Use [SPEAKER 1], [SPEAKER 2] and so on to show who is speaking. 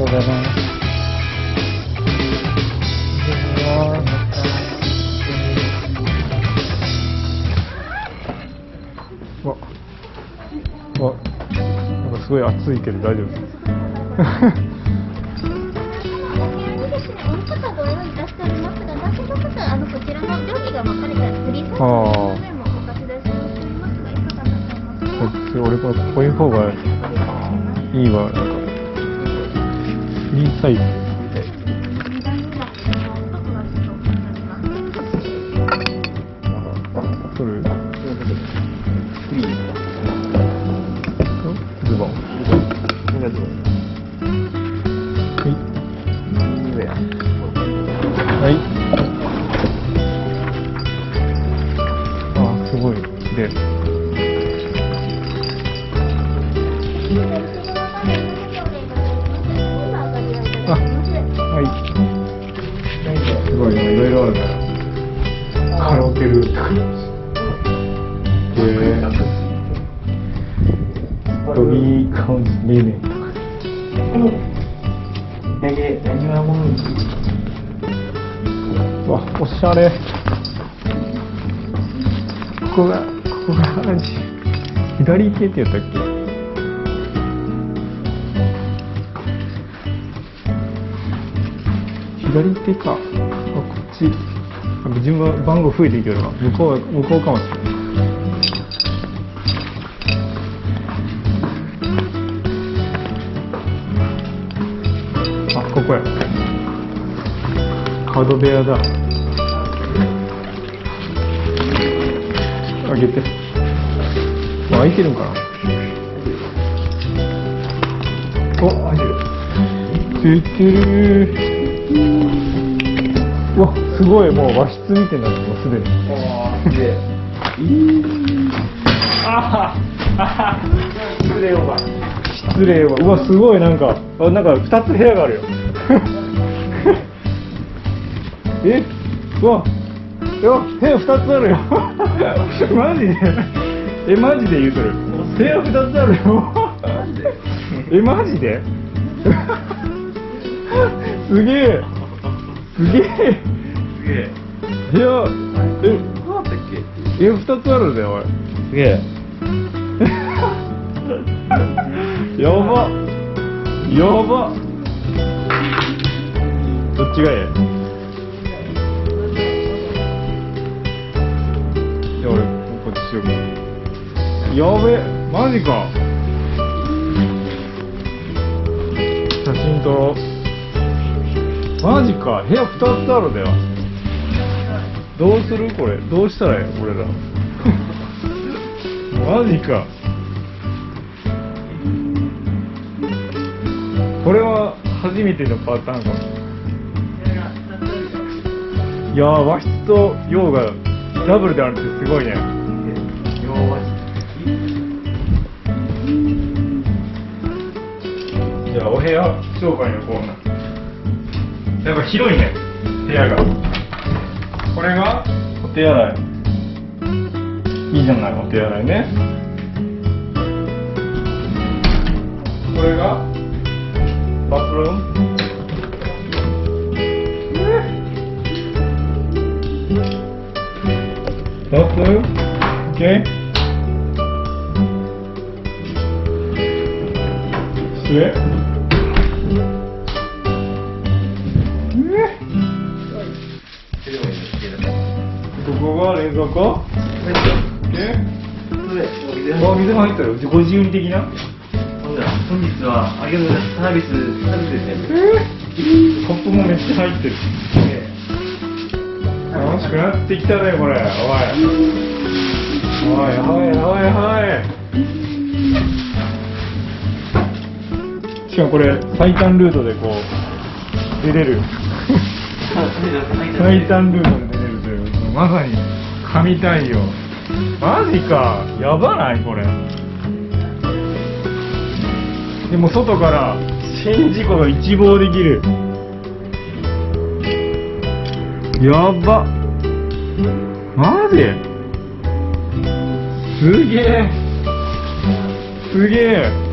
[SPEAKER 1] とうございます。なんかすごい暑いけど大丈夫ですか
[SPEAKER 2] そうですね、お肉がご用意いたしておりますが、だけどちょっとあこ、
[SPEAKER 1] っち、俺このこういう方がいいわ、なんか。フリーサイズ。
[SPEAKER 2] 二段になっています。一つがち
[SPEAKER 1] ごいね、いろいろある。カラオケルームとか。へえ。ドビーカウントメネとか。
[SPEAKER 3] 何はもん
[SPEAKER 1] うわ、おしゃれ。ここが、ここが何左手って言ったっけ？左手か。あ、こっち。なんか順番、番号増えていけるな。向こう、向こうかもしれない。あ、ここや。角部屋だ。開けて。あ開いてるんかなお、開いてる。出てるうわ、すごい、もう和室みたいになってます、すでに。
[SPEAKER 3] で
[SPEAKER 1] ああ失礼おば失礼おばうわすごいなんか。あなんか2つ部屋があるよ。えうわ。いや部屋2つあるよ。マジで？えマジで言うとる？部屋2つあるよ。えマジで？すげえ。すげえ
[SPEAKER 3] すげえ
[SPEAKER 1] 部屋え
[SPEAKER 3] どうだったっ
[SPEAKER 1] え2つあるぜおい。
[SPEAKER 3] けすげえ。
[SPEAKER 1] やば。やば。どっちがええ？いや俺こっちしようか。やべマジか。写真撮ろう。マジか。部屋2つあるだよどうする？これ。どうしたらええ俺ら。マジか。これは初めてのパターンかも。いやー和室と洋がダブルであるってすごいね。
[SPEAKER 3] 両和
[SPEAKER 1] じゃあお部屋紹介のコーナー。やっぱ広いね部屋がこれが？お手洗い。いいじゃないお手洗いね。これが？バスルーム？バスルーム？OK 失礼。ここが冷蔵庫？であ水も入ったよ。ご自由に的な？
[SPEAKER 3] 本日は揚げ物サービスサービスですね。
[SPEAKER 1] コップもめっちゃ入ってる。楽しくなってきたねこれ。おい。おいおいおいおい。しかもこれ最短ルートでこう出れる。最短ルートで出れるというまさに神対応。マジか。やばないこれ。でも外から宍道湖が一望できる。やば。マジ？すげえ。すげえ。